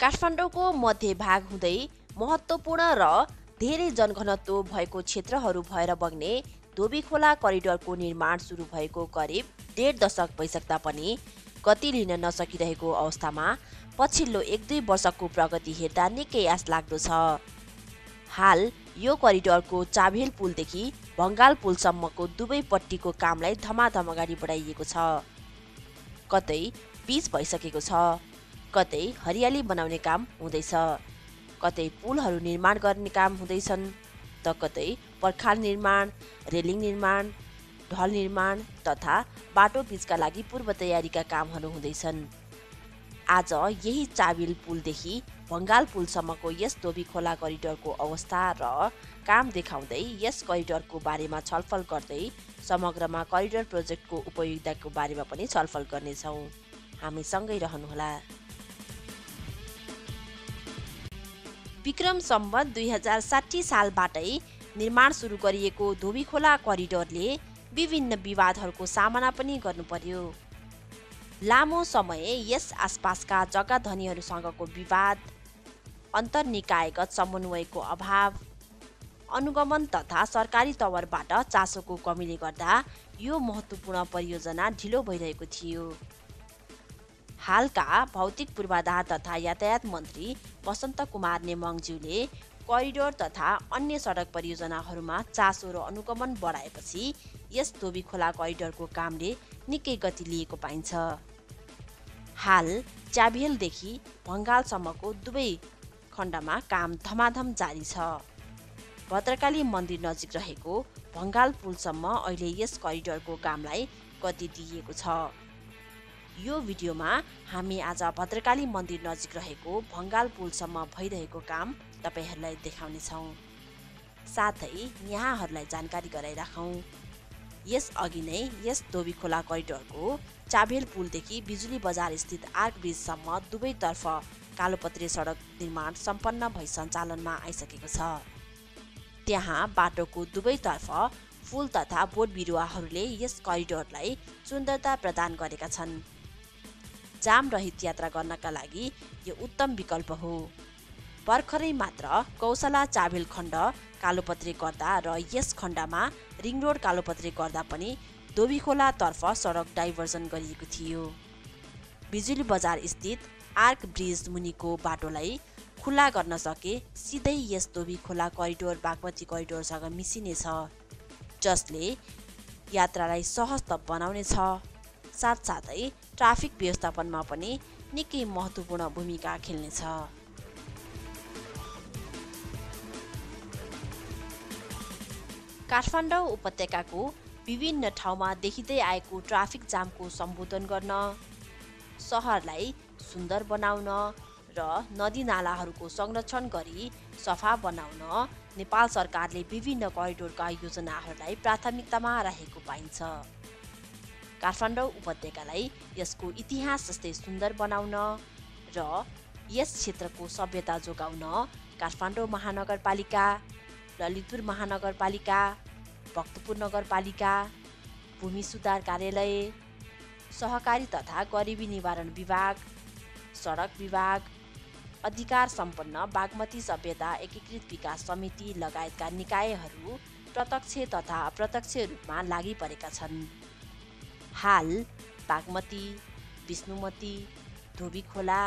काठमाडौँको मध्य भाग हुँदै महत्त्वपूर्ण र धेरै जनघनत्व भएको क्षेत्रहरू भएर बग्ने धोबी खोला करिडोरको निर्माण सुरु भएको करिब डेढ दशक भइसक्दा पनि गति लिन नसकिरहेको अवस्थामा पछिल्लो एक दुई वर्षको प्रगति हेर्दा निकै आश लाग्दो छ। हाल यो करिडोरको चाभेल पुलदेखि भङ्गाल पुलसम्मको दुवैपट्टिको कामलाई धमाधम अगाडि बढाइएको छ। कतै पिच भइसकेको छ। कतै हरियाली बनाउने काम हुँदैछ। कतै पुलहरू निर्माण गर्ने काम हुँदैछन् त कतै पर्खाल निर्माण रेलिङ निर्माण ढल निर्माण तथा बाटो पिचका लागि पूर्व तयारीका कामहरू हुँदैछन्। आज यही चाबिल पुलदेखि भङ्गाल पुलसम्मको यस दोबी खोला करिडोरको अवस्था र काम देखाउँदै यस करिडोरको बारेमा छलफल गर्दै समग्रमा करिडोर प्रोजेक्टको उपयोगिताको बारेमा पनि छलफल गर्नेछौँ। हामी सँगै रहनुहोला। विक्रम सम्बत दुई हजार साठी सालबाटै निर्माण सुरु गरिएको धोबीखोला करिडोरले विभिन्न विवादहरूको सामना पनि गर्नु पर्यो लामो समय यस आसपासका जग्गा धनीहरूसँगको विवाद अन्तर्निकायगत समन्वयको अभाव अनुगमन तथा सरकारी तवरबाट चासोको कमीले गर्दा यो महत्त्वपूर्ण परियोजना ढिलो भइरहेको थियो। हालका भौतिक पूर्वाधार तथा यातायात मन्त्री वसन्त कुमार नेमङज्यूले करिडोर तथा अन्य सडक परियोजनाहरूमा चासो र अनुगमन बढाएपछि यस धोबी खोला करिडोरको कामले निकै गति लिएको पाइन्छ। हाल च्याभियलदेखि भङ्गालसम्मको दुवै खण्डमा काम धमाधम जारी छ। भद्रकाली मन्दिर नजिक रहेको भङ्गाल पुलसम्म अहिले यस करिडोरको कामलाई गति दिइएको छ। यो भिडियोमा हामी आज भद्रकाली मन्दिर नजिक रहेको भङ्गाल पुलसम्म भइरहेको काम तपाईँहरूलाई देखाउनेछौँ। साथै यहाँहरूलाई जानकारी गराइराखौँ। यस अघि नै यस धोबी खोला करिडोरको चाबेल पुलदेखि बिजुली बजार स्थित आर्क ब्रिजसम्म दुवैतर्फ कालोपत्रे सडक निर्माण सम्पन्न भई सञ्चालनमा आइसकेको छ। त्यहाँ बाटोको दुवैतर्फ फुल तथा बोट बिरुवाहरूले यस करिडोरलाई सुन्दरता प्रदान गरेका छन्। जाम रहित यात्रा गर्नका लागि यो उत्तम विकल्प हो। भर्खरै मात्र कौशला चाबेल खण्ड कालोपत्रे गर्दा र यस खण्डमा रिङ रोड कालोपत्रे गर्दा पनि धोबीखोलातर्फ सडक डाइभर्जन गरिएको थियो। बिजुली बजार स्थित आर्क ब्रिज मुनिको बाटोलाई खुल्ला गर्न सके सिधै यस दोबी खोला करिडोर बागमती करिडोरसँग मिसिनेछ जसले यात्रालाई सहज त बनाउनेछ। साथसाथै ट्राफिक व्यवस्थापनमा पनि निकै महत्त्वपूर्ण भूमिका खेल्नेछ। काठमाडौँ उपत्यकाको विभिन्न ठाउँमा देखिँदै आएको ट्राफिक जामको सम्बोधन गर्न सहरलाई सुन्दर बनाउन र नदीनालाहरूको संरक्षण गरी सफा बनाउन नेपाल सरकारले विभिन्न करिडोरका योजनाहरूलाई प्राथमिकतामा राखेको पाइन्छ। काठमाडौँ उपत्यकालाई यसको इतिहास जस्तै सुन्दर बनाउन र यस क्षेत्रको सभ्यता जोगाउन काठमाडौँ महानगरपालिका ललितपुर महानगरपालिका भक्तपुर नगरपालिका भूमि सुधार कार्यालय सहकारी तथा गरिबी निवारण विभाग सडक विभाग अधिकार सम्पन्न बागमती सभ्यता एकीकृत विकास समिति लगायतका निकायहरू प्रत्यक्ष तथा अप्रत्यक्ष रूपमा लागि परेका छन्। हाल बागमती विष्णुमती धोबी खोला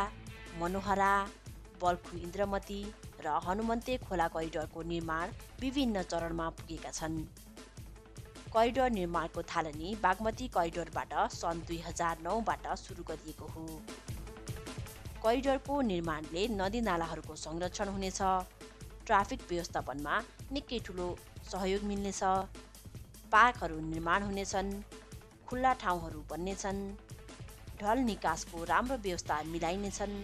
मनोहरा बल्खु इन्द्रमती र हनुमन्ते खोला करिडोरको निर्माण विभिन्न चरणमा पुगेका छन्। करिडोर निर्माणको थालनी बागमती करिडोरबाट सन् दुई हजार नौबाट सुरु गरिएको हो। करिडोरको निर्माणले नदीनालाहरूको संरक्षण हुनेछ ट्राफिक व्यवस्थापनमा निकै ठुलो सहयोग मिल्नेछ पार्कहरू निर्माण हुनेछन् खुल्ला ठाउँहरू बन्नेछन् ढल निकासको राम्रो व्यवस्था मिलाइनेछन्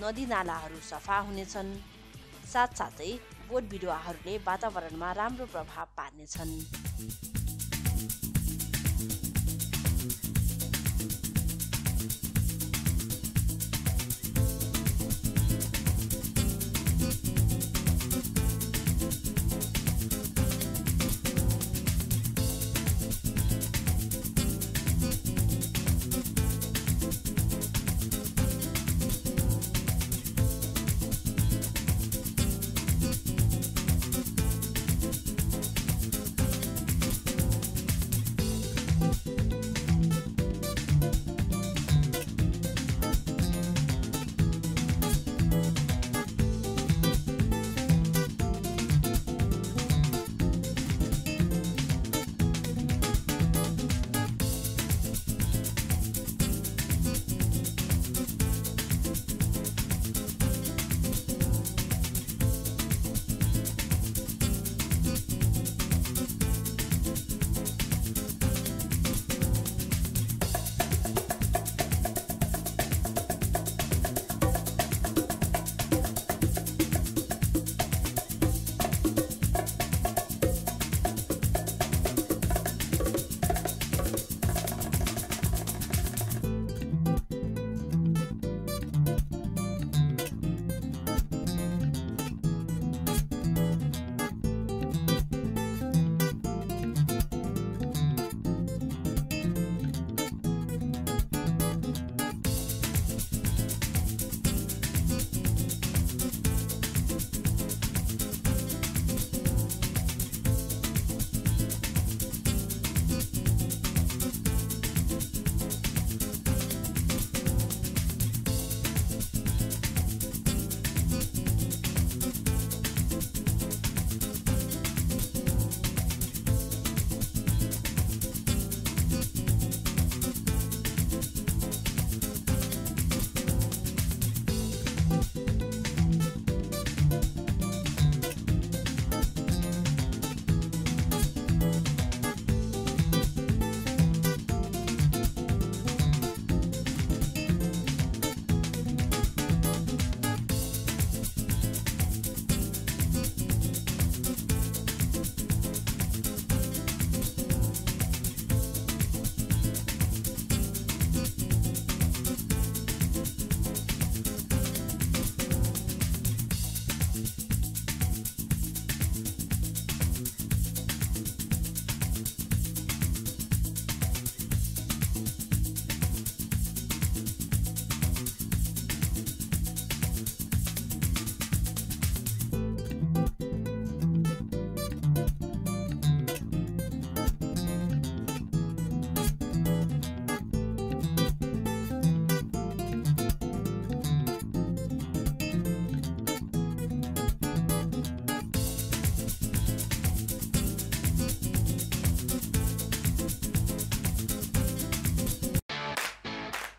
नदीनालाहरू सफा हुनेछन् साथसाथै बोट बिरुवाहरूले वातावरणमा राम्रो प्रभाव पार्नेछन्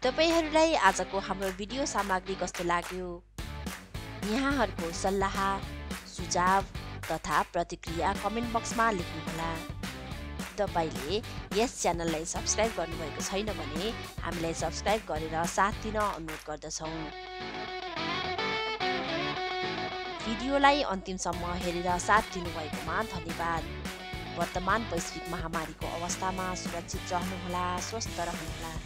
तपाईँहरूलाई आजको हाम्रो भिडियो सामग्री कस्तो लाग्यो? यहाँहरूको सल्लाह सुझाव तथा प्रतिक्रिया कमेन्ट बक्समा लेख्नुहोला। तपाईँले यस च्यानललाई सब्सक्राइब गर्नुभएको छैन भने हामीलाई सब्सक्राइब गरेर साथ दिन अनुरोध गर्दछौँ। भिडियोलाई अन्तिमसम्म हेरेर साथ दिनुभएकोमा धन्यवाद। वर्तमान वैश्विक महामारीको अवस्थामा सुरक्षित रहनुहोला स्वस्थ रहनुहोला।